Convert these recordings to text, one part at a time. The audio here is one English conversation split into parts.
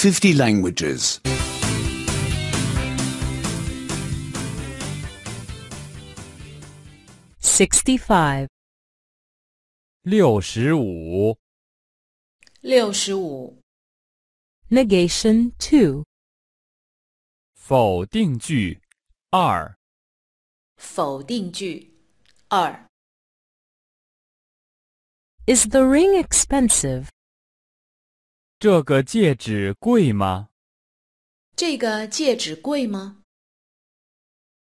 50 languages. 65. 六十五，六十五， Negation 2. 否定句二，否定句二。 Is the ring expensive? 这个戒指贵吗？这个戒指贵吗？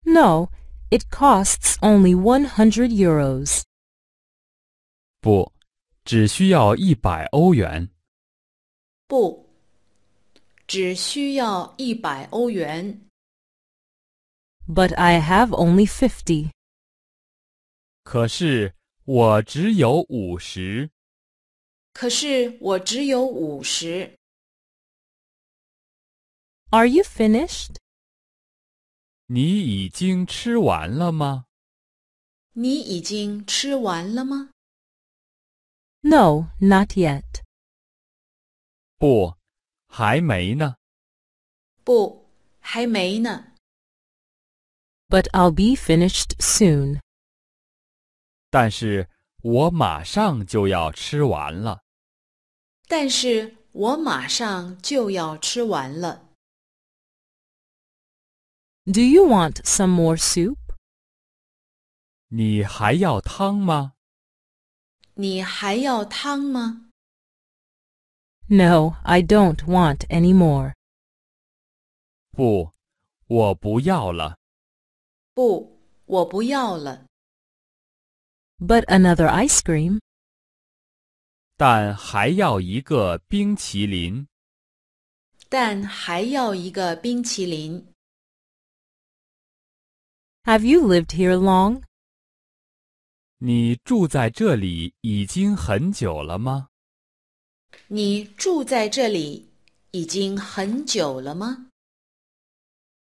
No, it costs only 100 euros. 不，只需要一百欧元。不，只需要一百欧元。 But I have only 50. 可是我只有五十。 可是我只有五十。 Are you finished? 你已经吃完了吗？你已经吃完了吗？ No, not yet. 不，还没呢。不，还没呢。 But I'll be finished soon. 但是我马上就要吃完了。 但是我马上就要吃完了。 Do you want some more soup? 你还要汤吗？你还要汤吗？ No, I don't want any more. 不，我不要了。不，我不要了。 But another ice cream? 但还要一个冰淇淋。但还要一个冰淇淋。 Have you lived here long? 你住在这里已经很久了吗？你住在这里已经很久了吗？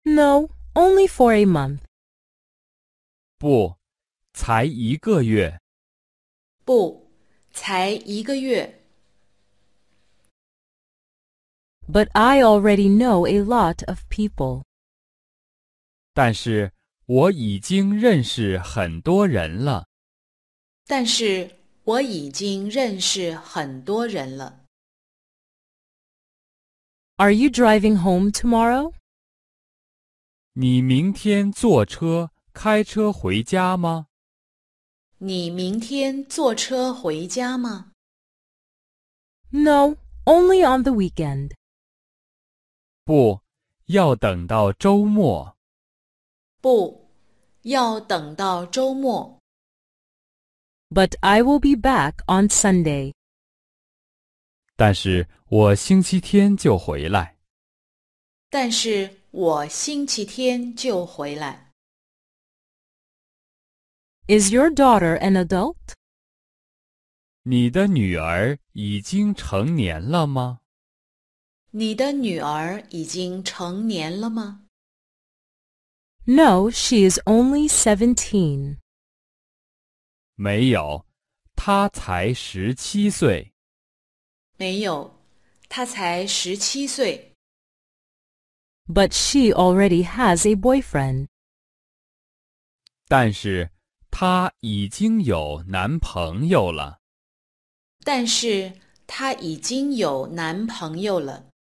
No, only for a month. 不，才一个月。不， 才一个月。 But I already know a lot of people. 但是我已经认识很多人了。但是我已经认识很多人了。 Are you driving home tomorrow? 你明天坐车、开车回家吗？ 你明天坐车回家吗？ No, only on the weekend. 不，要等到周末。不，要等到周末。 But I will be back on Sunday. 但是我星期天就回来。但是我星期天就回来。 Is your daughter an adult? 你的女儿已经成年了吗？你的女儿已经成年了吗？ No, she is only 17. 没有，她才十七岁。没有，她才十七岁。 But she already has a boyfriend. 但是 她已经有男朋友了。但是她已经有男朋友了。